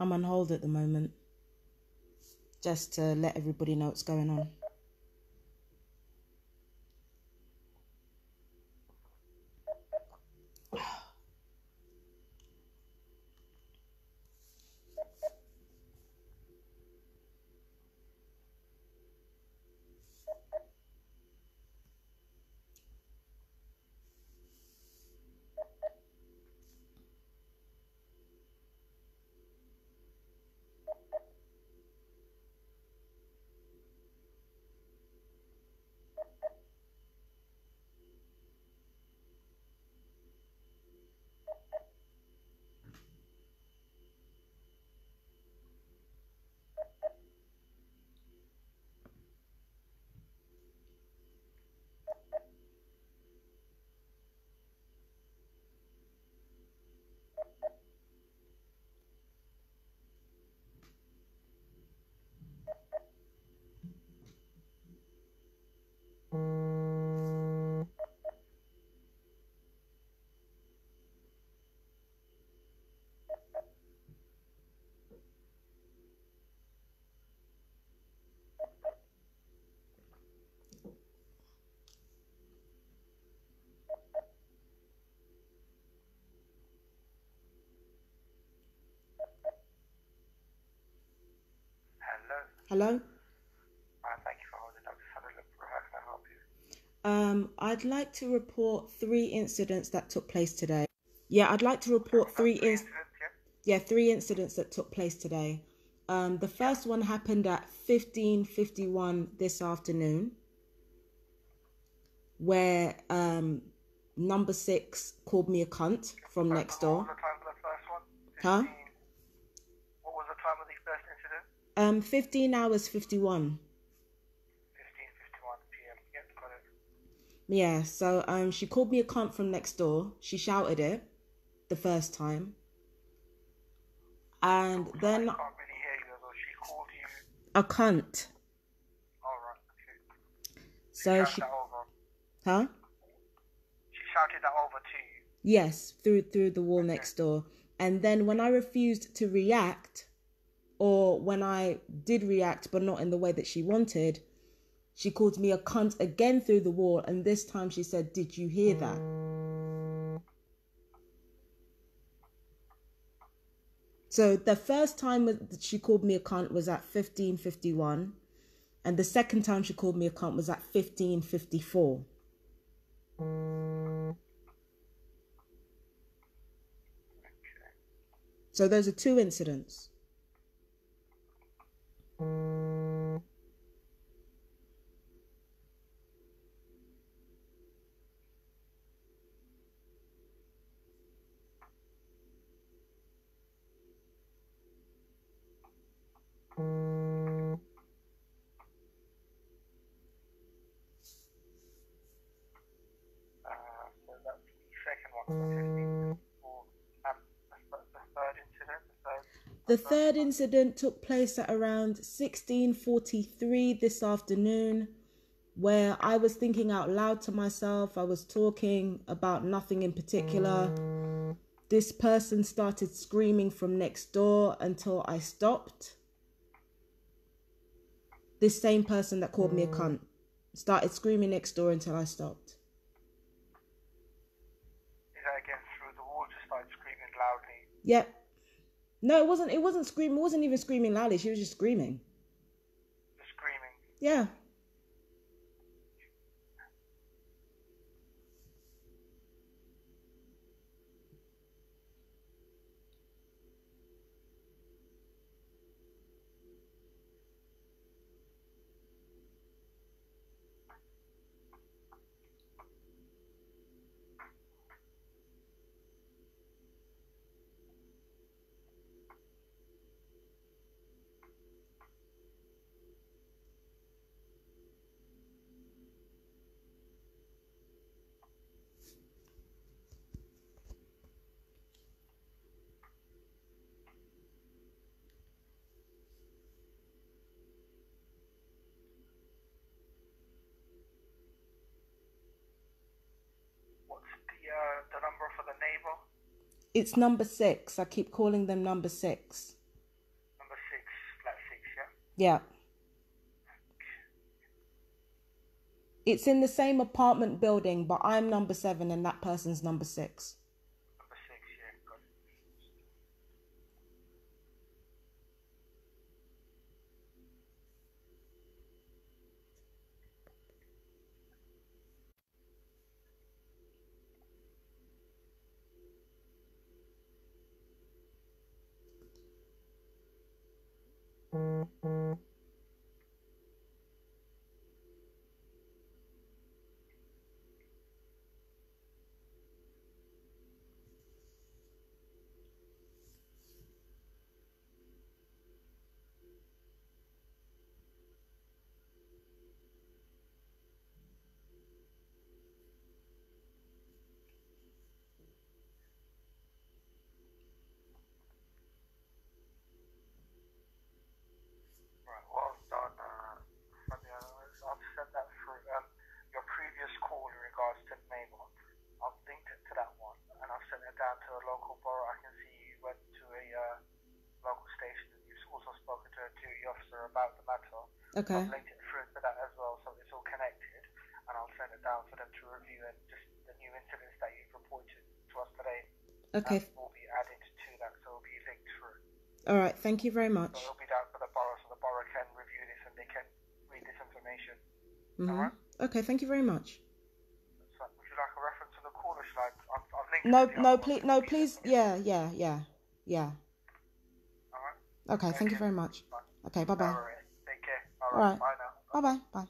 I'm on hold at the moment. Just to let everybody know what's going on. Hello. Uh, thank you for holding up. Just had a look for how can I help you? Um, I'd like to report three incidents that took place today. Yeah, I'd like to report three Three incidents. incidents, yeah? Yeah, three incidents that took place today. Um, the first one happened at fifteen fifty one this afternoon, where um, number six called me a cunt from next door. was the time for the first one? Huh? 15 What was the time of the first incident? Um, fifteen hours fifty one. 15:51 p.m. Yep, got it. Yeah, so um, she called me a cunt from next door. She shouted it the first time, and I then I can't really hear you as well. She called you. a cunt. All right. Okay. So she, over. huh? She shouted that over to you. Yes, through through the wall next door. And then when I refused to react, or when I did react but not in the way that she wanted, she called me a cunt again through the wall. And this time she said, "Did you hear that?" So the first time that she called me a cunt was at fifteen fifty one, and the second time she called me a cunt was at fifteen fifty four. So those are two incidents. The, third incident took place at around 1643 this afternoon, where I was thinking out loud to myself. I was talking about nothing in particular. This person started screaming from next door until I stopped. This same person that called me a cunt started screaming next door until I stopped. Is that again through the wall? Just started screaming Yep. No, it wasn't. It wasn't screaming. It wasn't even screaming loudly. She was just screaming. Just screaming. Yeah. it's number six. I keep calling them number six. Number six, flat six, yeah. Yeah. It's in the same apartment building, but I'm number seven and that person's number six. Mm-hmm. About the matter. Okay. I've linked it through to that as well, so it's all connected, and I'll send it down for them to review, and just the new incidents that you've reported to us today Okay. will be added to that, so it'll be linked through. All right. Thank you very much. So it'll be down for the borough, so the borough can review this and they can read this information. Mhm. Alright. Okay. Thank you very much. So would you like a reference to the call, or should I? I've, I've linked No, it to the no, please, no, please. Yeah, yeah, yeah, yeah. Alright. Okay. Thank you very much. Okay. Bye bye. Alright. Take care. Alright. Alright. Bye now. Bye bye. Bye.